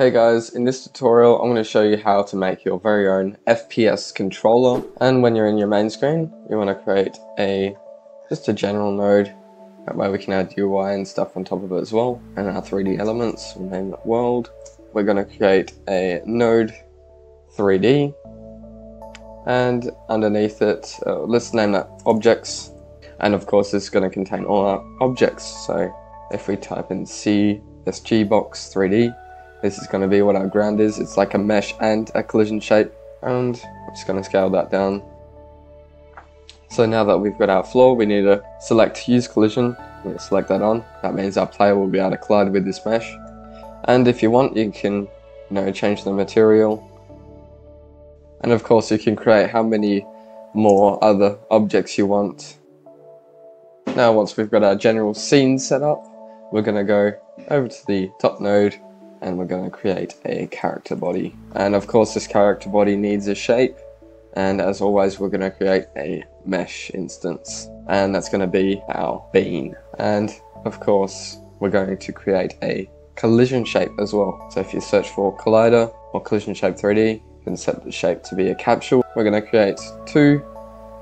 Hey guys, in this tutorial I'm going to show you how to make your very own FPS controller. And when you're in your main screen you want to create a just a general node that way we can add UI and stuff on top of it as well and our 3D elements, we'll name it world. We're going to create a node 3D and underneath it uh, let's name that objects. And of course this is going to contain all our objects. So if we type in CSG box 3D this is going to be what our ground is. It's like a mesh and a collision shape. And I'm just going to scale that down. So now that we've got our floor, we need to select use collision. We select that on. That means our player will be able to collide with this mesh. And if you want, you can you know, change the material. And of course, you can create how many more other objects you want. Now, once we've got our general scene set up, we're going to go over to the top node and we're going to create a character body. And of course this character body needs a shape and as always we're going to create a mesh instance and that's going to be our bean. And of course we're going to create a collision shape as well. So if you search for collider or collision shape 3D you can set the shape to be a capsule. We're going to create two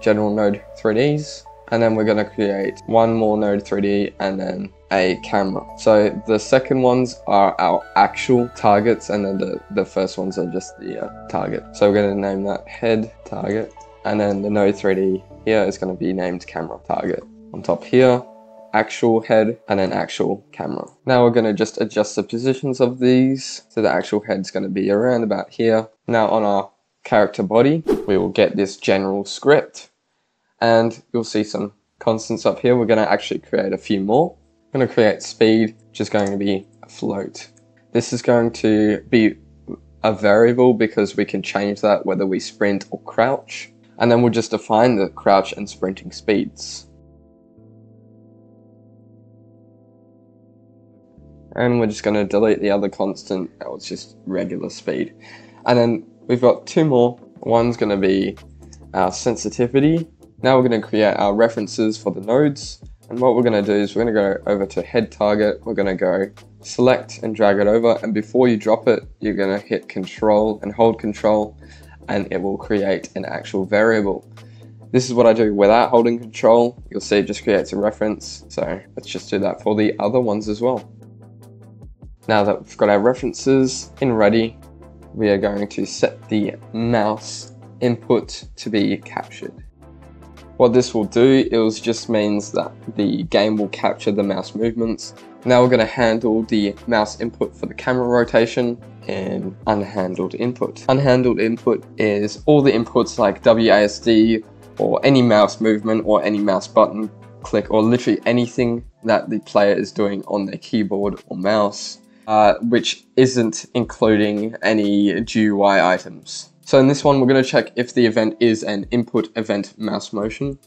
general node 3Ds and then we're going to create one more node 3D and then a camera. So the second ones are our actual targets and then the, the first ones are just the uh, target. So we're going to name that head target and then the node 3D here is going to be named camera target. On top here, actual head and then actual camera. Now we're going to just adjust the positions of these. So the actual head's going to be around about here. Now on our character body, we will get this general script and you'll see some constants up here. We're going to actually create a few more. I'm going to create speed, which is going to be a float. This is going to be a variable because we can change that whether we sprint or crouch. And then we'll just define the crouch and sprinting speeds. And we're just going to delete the other constant, that was just regular speed. And then we've got two more. One's going to be our sensitivity, now we're going to create our references for the nodes. And what we're going to do is we're going to go over to head target. We're going to go select and drag it over. And before you drop it, you're going to hit control and hold control and it will create an actual variable. This is what I do without holding control. You'll see it just creates a reference. So let's just do that for the other ones as well. Now that we've got our references in ready, we are going to set the mouse input to be captured. What this will do is just means that the game will capture the mouse movements. Now we're going to handle the mouse input for the camera rotation in unhandled input. Unhandled input is all the inputs like WASD or any mouse movement or any mouse button click or literally anything that the player is doing on their keyboard or mouse, uh, which isn't including any GUI items. So in this one, we're going to check if the event is an input event mouse motion,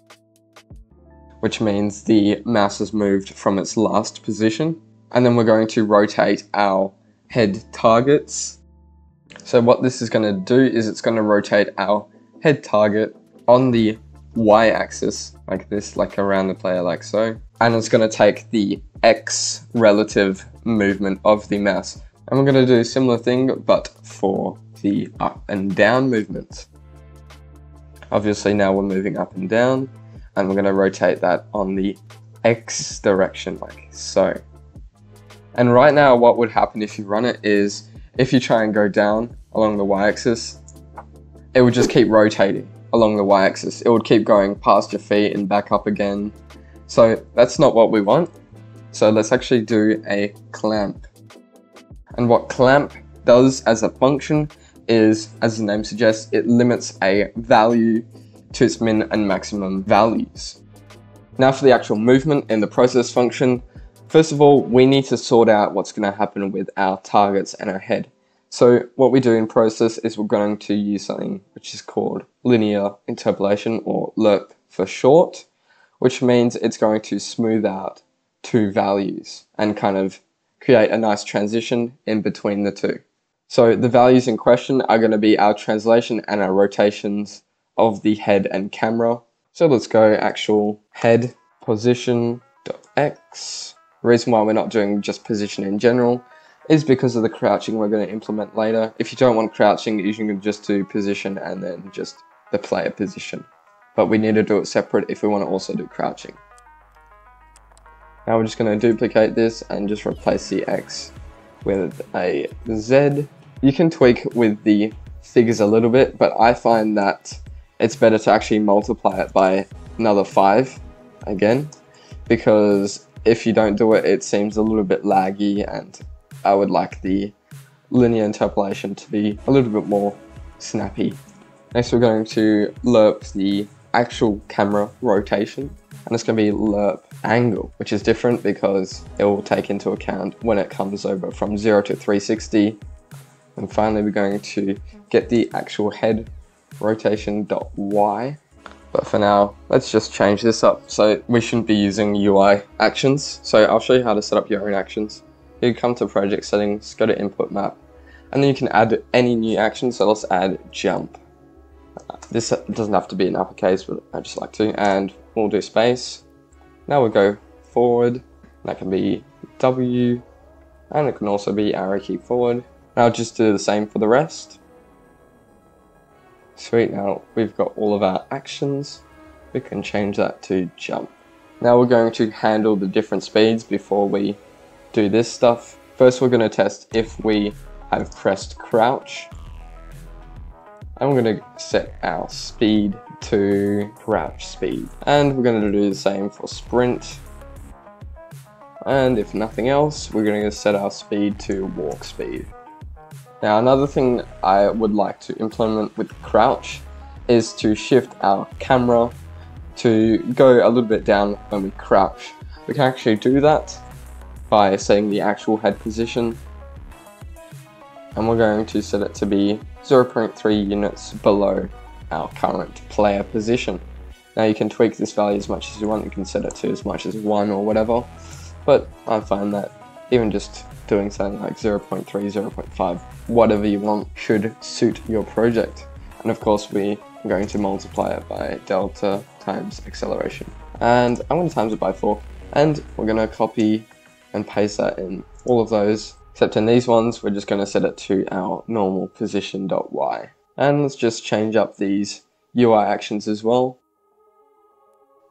which means the mouse has moved from its last position. And then we're going to rotate our head targets. So what this is going to do is it's going to rotate our head target on the y-axis like this, like around the player like so. And it's going to take the x relative movement of the mouse. And we're going to do a similar thing, but for the up and down movements. Obviously now we're moving up and down and we're going to rotate that on the X direction like so. And right now what would happen if you run it is if you try and go down along the y-axis, it would just keep rotating along the y-axis. It would keep going past your feet and back up again. So that's not what we want. So let's actually do a clamp. And what clamp does as a function is, as the name suggests, it limits a value to its min and maximum values. Now for the actual movement in the process function, first of all, we need to sort out what's going to happen with our targets and our head. So what we do in process is we're going to use something which is called linear interpolation or LERP for short, which means it's going to smooth out two values and kind of create a nice transition in between the two. So the values in question are going to be our translation and our rotations of the head and camera. So let's go actual head position x. Reason why we're not doing just position in general is because of the crouching we're going to implement later. If you don't want crouching, you can just do position and then just the player position. But we need to do it separate if we want to also do crouching. Now we're just going to duplicate this and just replace the X with a Z. You can tweak with the figures a little bit, but I find that it's better to actually multiply it by another 5 again, because if you don't do it, it seems a little bit laggy and I would like the linear interpolation to be a little bit more snappy. Next we're going to lerp the actual camera rotation and it's going to be lerp angle which is different because it will take into account when it comes over from 0 to 360 and finally we're going to get the actual head rotation dot y but for now let's just change this up so we shouldn't be using UI actions so I'll show you how to set up your own actions you come to project settings go to input map and then you can add any new action so let's add jump this doesn't have to be an uppercase, but I just like to. And we'll do space. Now we'll go forward. That can be W, and it can also be arrow key forward. Now I'll just do the same for the rest. Sweet, now we've got all of our actions. We can change that to jump. Now we're going to handle the different speeds before we do this stuff. First we're going to test if we have pressed crouch we're going to set our speed to crouch speed. And we're going to do the same for sprint. And if nothing else, we're going to set our speed to walk speed. Now another thing I would like to implement with crouch is to shift our camera to go a little bit down when we crouch. We can actually do that by setting the actual head position and we're going to set it to be 0.3 units below our current player position. Now you can tweak this value as much as you want, you can set it to as much as 1 or whatever, but I find that even just doing something like 0.3, 0.5, whatever you want should suit your project. And of course we are going to multiply it by delta times acceleration. And I'm going to times it by 4. And we're going to copy and paste that in all of those Except in these ones, we're just going to set it to our normal position.y. And let's just change up these UI actions as well.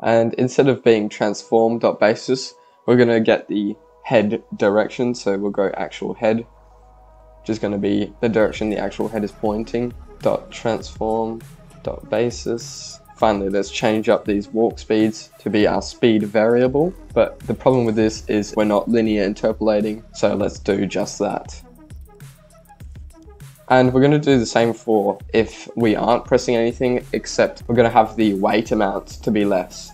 And instead of being transform.basis, we're going to get the head direction. So we'll go actual head, which is going to be the direction the actual head is pointing. Dot transform dot basis Finally, let's change up these walk speeds to be our speed variable. But the problem with this is we're not linear interpolating, so let's do just that. And we're going to do the same for if we aren't pressing anything, except we're going to have the weight amount to be less.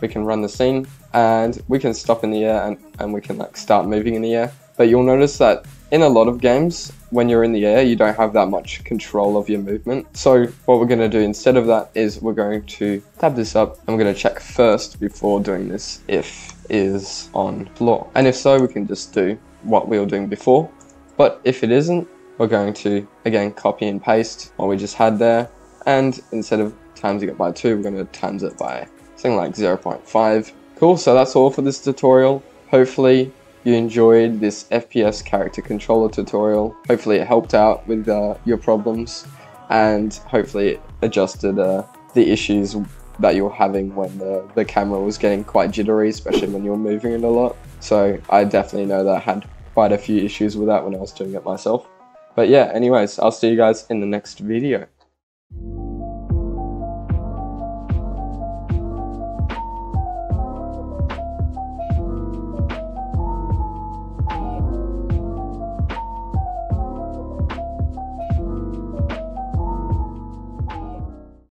We can run the scene and we can stop in the air and, and we can like start moving in the air. But you'll notice that in a lot of games, when you're in the air, you don't have that much control of your movement. So what we're going to do instead of that is we're going to tab this up going to check first before doing this if is on floor. And if so, we can just do what we were doing before. But if it isn't, we're going to, again, copy and paste what we just had there. And instead of timesing it by 2, we're going to times it by something like 0.5. Cool, so that's all for this tutorial. Hopefully you enjoyed this FPS character controller tutorial. Hopefully it helped out with uh, your problems and hopefully it adjusted uh, the issues that you were having when the, the camera was getting quite jittery, especially when you were moving it a lot. So I definitely know that I had quite a few issues with that when I was doing it myself. But yeah, anyways, I'll see you guys in the next video.